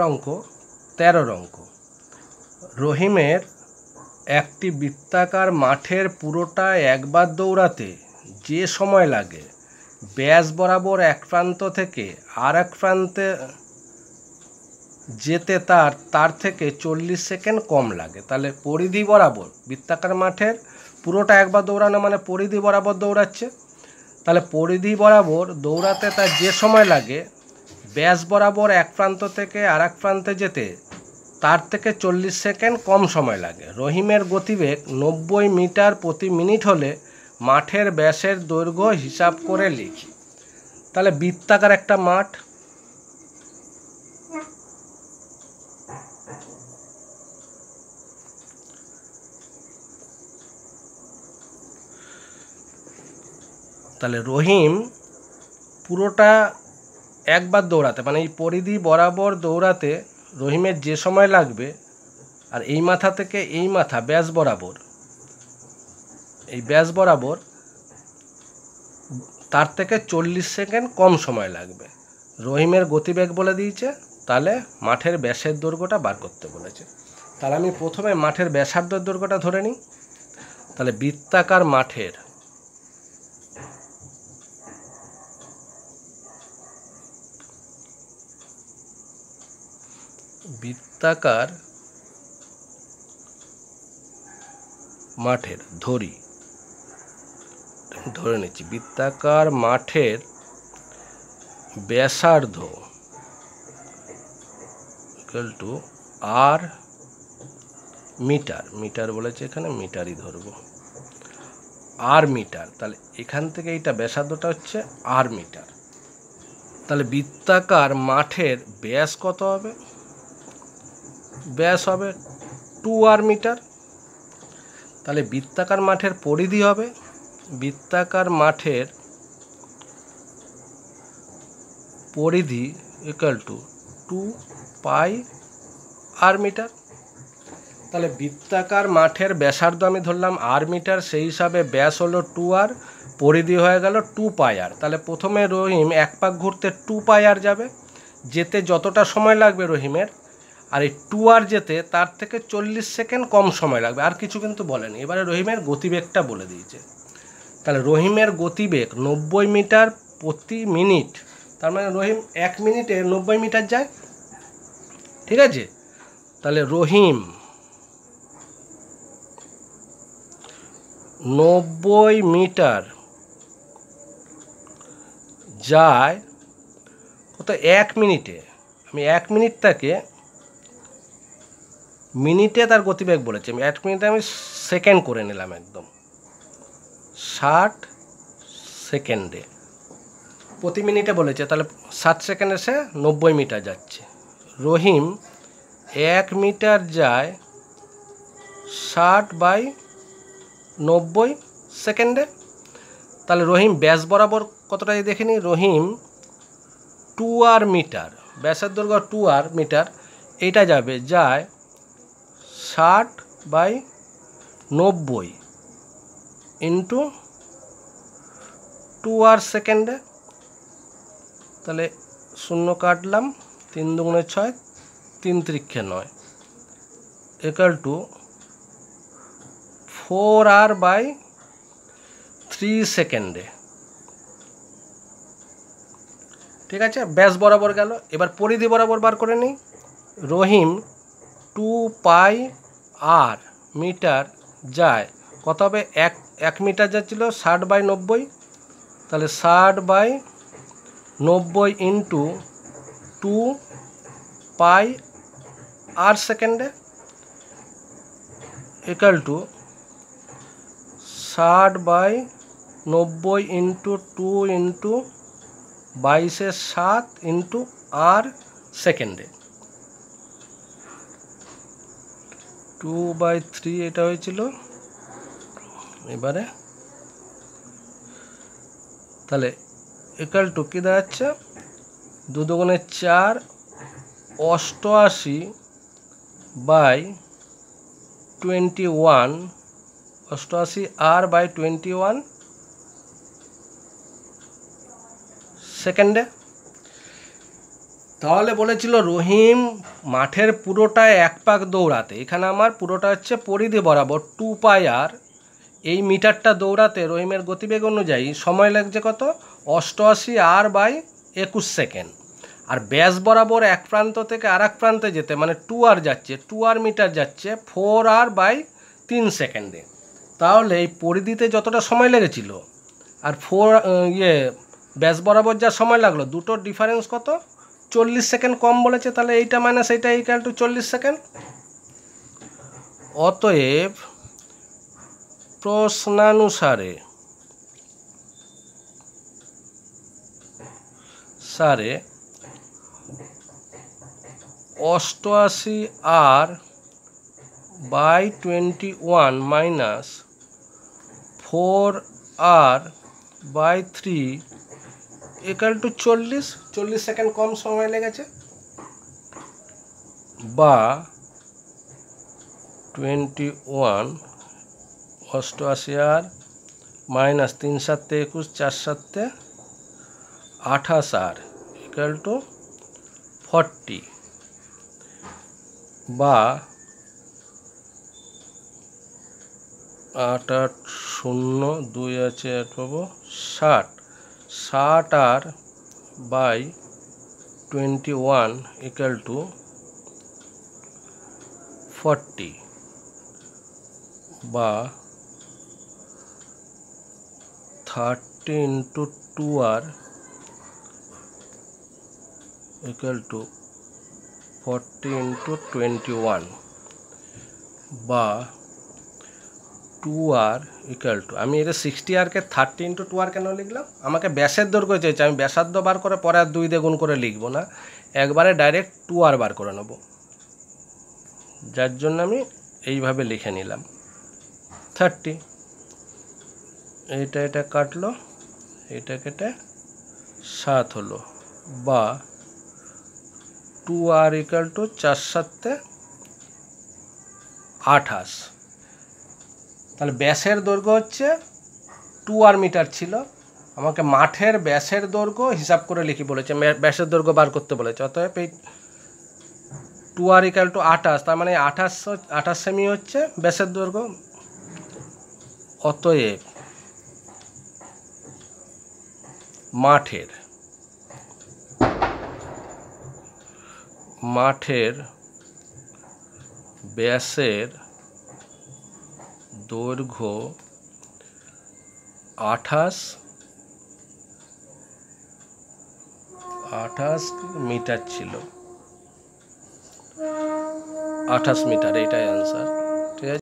অঙ্ক, তেরোর অঙ্ক। রহিমের একটি বৃত্তাকার মাঠের পুরোটা একবার দৌড়াতে যে সময় লাগে, ব্যাস বরাবর এক প্রান্ত থেকে আর এক প্রান্তে যেতে তার তার থেকে চল্লিশ সেকেন্ড কম লাগে। তাহলে পরিধি বরাবর, বৃত্তাকার মাঠের পুরোটা একবার দৌড়ানো মানে পরিধি বরাবর দৌড়াচ্ছে। তাহলে পরিধি বরাবর দৌড়াতে তার যে সময় লাগে ব্যাস বরাবর এক প্রান্ত থেকে আর প্রান্তে যেতে তার থেকে চল্লিশ সেকেন্ড কম সময় লাগে। রহিমের গতিবেগ নব্বই মিটার প্রতি মিনিট হলে মাঠের ব্যাসের দৈর্ঘ্য হিসাব করে লিখি। তাহলে বৃত্তাকার একটা মাঠ। তাহলে রহিম পুরোটা একবার দৌড়াতে মানে এই পরিধি বরাবর দৌড়াতে রহিমের যে সময় লাগবে, আর এই মাথা থেকে এই মাথা, ব্যাস বরাবর, এই ব্যাস বরাবর, তার থেকে চল্লিশ সেকেন্ড কম সময় লাগবে। রহিমের গতিবেগ বলে দিয়েছে, তাহলে মাঠের ব্যাসের দৈর্ঘ্যটা বার করতে বলেছে। তাহলে আমি প্রথমে মাঠের ব্যাসার্ধের দৈর্ঘ্যটা ধরে নিই। তাহলে বৃত্তাকার মাঠের বৃত্তাকার মাঠের ধরি। ধরে নিচ্ছি, বৃত্তাকার মাঠের ব্যাসার্ধ টু আর মিটার। মিটার বলেছে এখানে, মিটারই ধরবো। আর মিটার, তাহলে এখান থেকে এইটা ব্যাসার্ধটা হচ্ছে আর মিটার। তাহলে বৃত্তাকার মাঠের ব্যাস কত হবে? ব্যাস হবে টু আর মিটার তাহলে বৃত্তাকার মাঠের পরিধি হবে। বৃত্তাকার মাঠের পরিধি equal to two pi r metre তাহলে বৃত্তাকার মাঠের ব্যাসার্ধ আমি ধরলাম আর মিটার সেই হিসাবে ব্যাস হলো টু আর পরিধি হয়ে গেল টু পাই আর তাহলে প্রথমে রহিম এক পাক ঘুরতে টু পাই আর যাবে। যেতে যতটা সময় লাগবে রহিমের আর এই টু আর যেতে তার থেকে চল্লিশ সেকেন্ড কম সময় লাগবে। আর কিছু কিন্তু বলেনি। এবারে রহিমের গতিবেগটা বলে দিয়েছে। তাহলে রহিমের গতিবেগ নব্বই মিটার প্রতি মিনিট। তার মানে রহিম এক মিনিটে নব্বই মিটার যায়। ঠিক আছে? তাহলে রহিম নব্বই মিটার যায় কত? এক মিনিটে। আমি এক মিনিটটাকে মিনিটে তার গতিবেগ বলেছি। আমি এক মিনিটে আমি সেকেন্ড করে নিলাম একদম। ষাট সেকেন্ডে। প্রতি মিনিটে বলেছে, তাহলে ষাট সেকেন্ডে সে নব্বই মিটার যাচ্ছে। রহিম এক মিটার যায় ষাট বাই নব্বই সেকেন্ডে। তাহলে রহিম ব্যাস বরাবর কতটা দেখে নিই রহিম টু আর মিটার, ব্যাসের দৈর্ঘ্য টু আর মিটার, এইটা যাবে, যায় ষাট বাই নব্বই ইন্টু টু আর সেকেন্ডে তাহলে শূন্য কাটলাম, তিন দুগুণে ছয়, তিন ত্রিক্ষে নয়। Equal to four r by three সেকেন্ডে ঠিক আছে? ব্যাস বরাবর গেল। এবার পরিধি বরাবর বার করে নিই। রহিম টু পাই আর মিটার যায়। কত হবে এক এক মিটার যাচ্ছিল ষাট বাই নব্বই। তাহলে ষাট বাই নব্বই ইন্টু টু পাই আর সেকেন্ডে ইকাল টু ষাট বাই নব্বই ইন্টু টু ইন্টু বাইশের সাত ইন্টু আর সেকেন্ডে টু বাই থ্রি এটা হয়েছিল। এবারে তাহলে একাল টু কী দাঁড়াচ্ছে। দু দুগুণে চার অষ্টআশি বাই টোয়েন্টি ওয়ান অষ্টআশি আর বাই টোয়েন্টি ওয়ান সেকেন্ডে তাহলে বলেছিল, রহিম, মাঠের পুরোটায় এক পাক দৌড়াতে। এখানে আমার পুরোটা হচ্ছে পরিধি বরাবর টু পাই আর। এই মিটারটা দৌড়াতে রহিমের গতিবেগ অনুযায়ী সময় লাগছে কত? অষ্টআশি আর বাই একুশ সেকেন্ড। আর ব্যাস বরাবর এক প্রান্ত থেকে আর এক প্রান্তে যেতে মানে টু আর যাচ্ছে, টু আর মিটার যাচ্ছে ফোর আর বাই তিন সেকেন্ডে। তাহলে এই পরিধিতে যতটা সময় লেগেছিল, আর ফোর ইয়ে ব্যাস বরাবর যা সময় লাগল, দুটোর ডিফারেন্স কত? চল্লিশ সেকেন্ড কম বলেছে, তাহলে এইটা মাইনাস এইটা ইকাল টু চল্লিশ সেকেন্ড। অতএব প্রশ্নানুসারে, সারে অষ্টআশি r by twenty one minus four r by three equal to চল্লিশ। চল্লিশ সেকেন্ড কম সময় লেগেছে। বা টোয়েন্টি ওয়ান অষ্টআশি আর মাইনাস তিন সাতে একুশ চার সাতে আঠাশ আর ইকাল টু ফর্টি। বা আট আট শূন্য দুই আছে আট পাবো ষাট। ষাট r by twenty one equal to forty বা thirty into two r equal to forty into twenty one বা টু আর ইকাল টু আমি এটা সিক্সটি আরকে থার্টি ইন্টু টু আর কেন লিখলাম? আমাকে ব্যাসের দৈর্ঘ্য চেয়েছে আমি ব্যাসার্ধ বার করে পরে আর দুই দিয়ে গুণ করে লিখব না। একবারে ডাইরেক্ট টু আর বার করে নেব। যার জন্য আমি এইভাবে লিখে নিলাম। থার্টি এইটা এটা কাটলো এটা কেটে সাত হলো। বা টু আর ইকাল টু চার সাতে আঠাশ। তাহলে ব্যাসের দৈর্ঘ্য হচ্ছে টু আর মিটার ছিল। আমাকে মাঠের ব্যাসের দৈর্ঘ্য হিসাব করে লিখি বলেছে ব্যাসের দৈর্ঘ্য বার করতে বলেছে। অতএব এই টু আর ইকাল টু আঠাশ, তার মানে আঠাশ আঠাশ সেমি হচ্ছে ব্যাসের দৈর্ঘ্য। অতএব মাঠের মাঠের ব্যাসের দৈর্ঘ্য আঠাশ আঠাশ মিটার ছিল। আঠাশ মিটার এটাই অ্যান্সার ঠিক আছে?